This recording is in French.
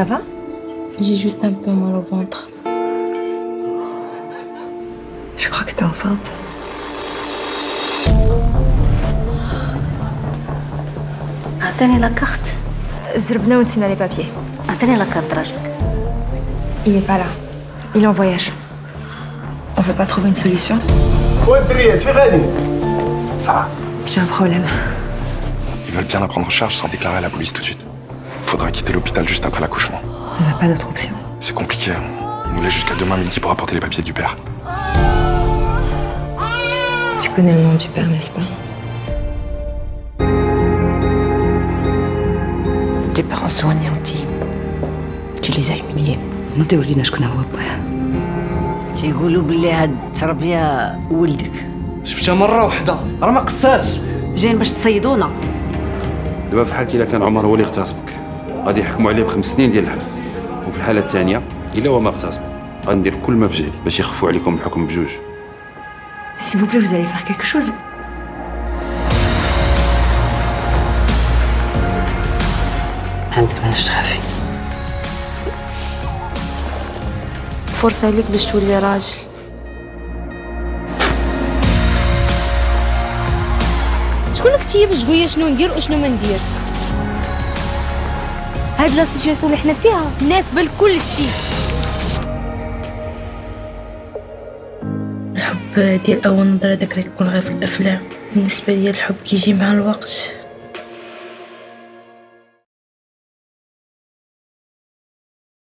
Ça va? J'ai juste un peu mal au ventre. Je crois que t'es enceinte. Attendez la carte. Zerbna on les papiers? Attendez la carte, Rajak. Il n'est pas là. Il est en voyage. On peut pas trouver une solution? Ça va. J'ai un problème. Ils veulent bien la prendre en charge sans déclarer à la police tout de suite. Faudra quitter l'hôpital juste après l'accouchement. On n'a pas d'autre option. C'est compliqué. hein. Ils nous laissent jusqu'à demain midi pour apporter les papiers du père. Tu connais le nom du père, n'est-ce pas Tes parents sont anéantis. Tu les as humiliés. ما تورينا شكون هو باه تيقولوا بلي هاد التربيه ولدك شفتها مره واحده راه ما قصاش جايين باش تصيدونا دابا في حالتي الا كان عمر هو اللي اغتصبك غادي يحكموا عليه بخمس سنين ديال الحبس. وفي الحالة الثانية إلا هو ما اغتصب غندير كل ما في جهدي باش يخفوا عليكم الحكم بجوج. S'il vous plaît, vous allez faire quelque chose. عندك علاش تخافي؟ فرصة ليك باش تولي راجل. شكون كتيب شوية شنو ندير وشنو ما نديرش؟ هاد لا سيتياسيون اللي حنا فيها مناسبه لكل شيء الحب ديال أول نظرة داك اللي كيكون غير في الأفلام. بالنسبة ليا الحب كيجي مع الوقت.